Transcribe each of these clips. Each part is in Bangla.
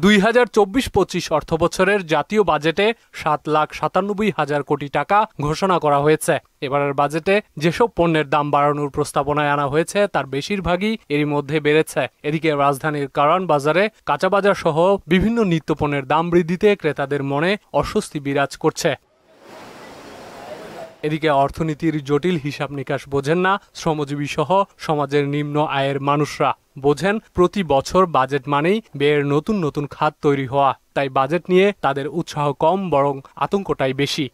দুই হাজার চব্বিশ পঁচিশ অর্থ বছরের জাতীয় বাজেটে সাত লাখ সাতানব্বই হাজার কোটি টাকা ঘোষণা করা হয়েছে। এবারের বাজেটে যেসব পণ্যের দাম বাড়ানোর প্রস্তাবনায় আনা হয়েছে, তার বেশিরভাগই এরই মধ্যে বেড়েছে। এদিকে রাজধানীর কারণ বাজারে কাঁচা বাজার সহ বিভিন্ন নিত্যপণ্যের দাম বৃদ্ধিতে ক্রেতাদের মনে অস্বস্তি বিরাজ করছে। এদিকে অর্থনীতির জটিল হিসাব নিকাশ বোঝেন না শ্রমজীবী সহ সমাজের নিম্ন আয়ের মানুষরা। বোঝেন প্রতি বছর বাজেট মানেই ব্যয়ের নতুন নতুন খাত তৈরি হওয়া। তাই বাজেট নিয়ে তাদের উৎসাহ কম বরং আতঙ্কটাই বেশি।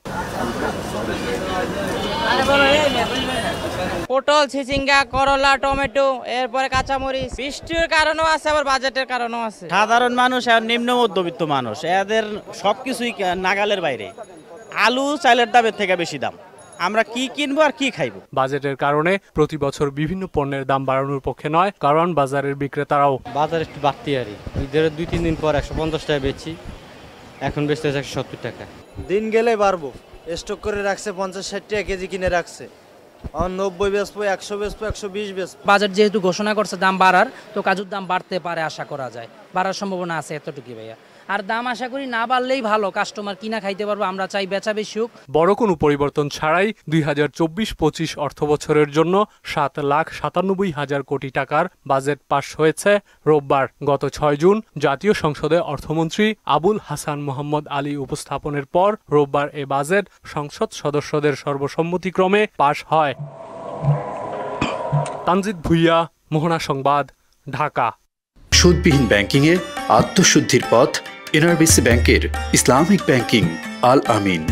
পটল ছিচিঙ্গা করলা টমেটো এরপরে কাঁচামরিচ। বৃষ্টির কারণও আছে আবার বাজেটের কারণও আছে। সাধারণ মানুষ আর নিম্ন মধ্যবিত্ত মানুষ এদের সব কিছুই নাগালের বাইরে। আলু চাইলের দামের থেকে বেশি দাম। আমরা কি কিনবো আর কি খাইবো? বাজেটের কারণে প্রতি বছর বিভিন্ন পণ্যের দাম বাড়ানোর পক্ষে নয় কারণ বাজারের বিক্রেতারাও। বাজার একটু বাড়তি আরই ঈদের দুই তিন দিন পর একশো পঞ্চাশ টাকা বেচি এখন বেচতে একশো সত্তর টাকা। দিন গেলে বাড়বো। স্টক করে রাখছে পঞ্চাশ ষাট টাকা কেজি কিনে রাখছে। আর নব্বই বেচবো একশো বেচবো একশো বিশ বেচবো। বাজার যেহেতু ঘোষণা করছে দাম বাড়ার তো কাজুর দাম বাড়তে পারে আশা করা যায়। বাড়ার সম্ভাবনা আছে এতটুকু ভাইয়া। আর দাম আশা করি না বাড়লেই ভালো। কাস্টমার কিনা খাইতে পারব আমরা চাই বেচা বেশি হোক। বড় কোনো পরিবর্তন ছাড়াই দুই হাজার চব্বিশ পঁচিশ অর্থ বছরের জন্য সাত লাখ সাতানব্বই হাজার কোটি টাকার বাজেট পাশ হয়েছে রোববার গত ছয় জুন। জাতীয় সংসদে অর্থমন্ত্রী আবুল হাসান মোহাম্মদ আলী উপস্থাপনের পর রোববার এ বাজেট সংসদ সদস্যদের সর্বসম্মতিক্রমে পাশ হয়। তানজিদ ভুইয়া মোহনা সংবাদ ঢাকা। সুদবিহীন ব্যাংকিংয়ে আত্মশুদ্ধির পথ এনআরবিসি ব্যাংকের ইসলামিক ব্যাংকিং আল আমিন।